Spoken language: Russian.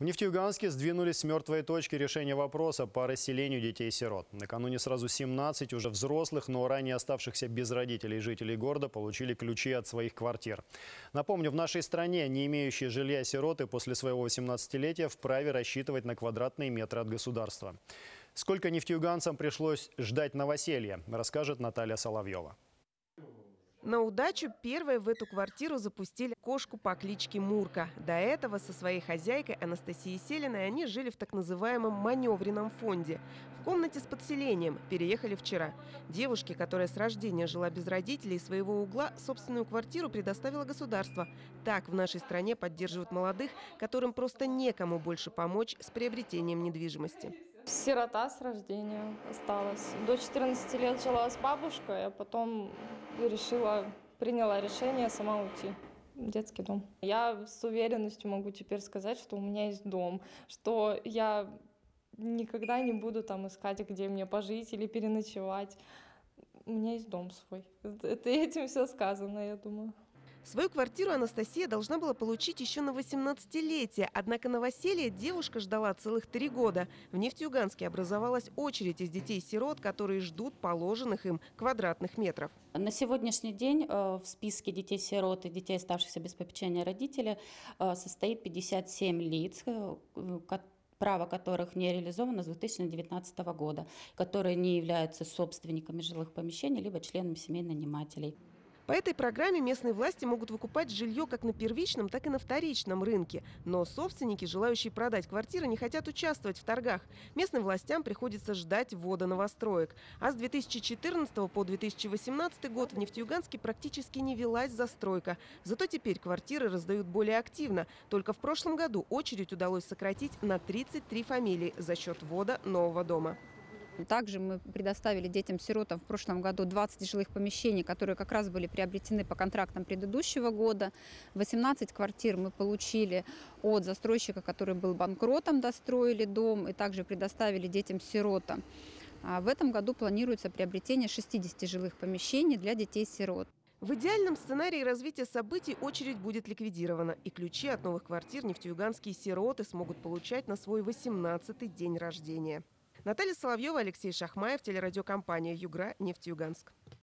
В Нефтеюганске сдвинулись с мертвой точки решения вопроса по расселению детей-сирот. Накануне сразу 17 уже взрослых, но ранее оставшихся без родителей жителей города получили ключи от своих квартир. Напомню, в нашей стране не имеющие жилья сироты после своего 18-летия вправе рассчитывать на квадратные метры от государства. Сколько нефтеюганцам пришлось ждать новоселья, расскажет Наталья Соловьева. На удачу первой в эту квартиру запустили кошку по кличке Мурка. До этого со своей хозяйкой Анастасией Селиной они жили в так называемом маневренном фонде. В комнате с подселением переехали вчера. Девушке, которая с рождения жила без родителей своего угла, собственную квартиру предоставило государство. Так в нашей стране поддерживают молодых, которым просто некому больше помочь с приобретением недвижимости. Сирота с рождения осталась. До 14 лет жила с бабушкой, а потом решила, приняла решение сама уйти в детский дом. Я с уверенностью могу теперь сказать, что у меня есть дом, что я никогда не буду там искать, где мне пожить или переночевать. У меня есть дом свой. Это этим все сказано, я думаю. Свою квартиру Анастасия должна была получить еще на 18-летие, однако новоселье девушка ждала целых три года. В Нефтеюганске образовалась очередь из детей-сирот, которые ждут положенных им квадратных метров. На сегодняшний день э, в списке детей-сирот и детей, оставшихся без попечения родителей, э, состоит 57 лиц, э, право которых не реализовано с 2019 года, которые не являются собственниками жилых помещений, либо членами семей нанимателей. По этой программе местные власти могут выкупать жилье как на первичном, так и на вторичном рынке. Но собственники, желающие продать квартиры, не хотят участвовать в торгах. Местным властям приходится ждать ввода новостроек. А с 2014 по 2018 год в Нефтеюганске практически не велась застройка. Зато теперь квартиры раздают более активно. Только в прошлом году очередь удалось сократить на 33 фамилии за счет ввода нового дома. Также мы предоставили детям-сиротам в прошлом году 20 жилых помещений, которые как раз были приобретены по контрактам предыдущего года. 18 квартир мы получили от застройщика, который был банкротом, достроили дом и также предоставили детям-сиротам. А в этом году планируется приобретение 60 жилых помещений для детей-сирот. В идеальном сценарии развития событий очередь будет ликвидирована, и ключи от новых квартир нефтеюганские сироты смогут получать на свой 18-й день рождения. Наталья Соловьева, Алексей Шахмаев, телерадиокомпания «Югра», Нефтеюганск.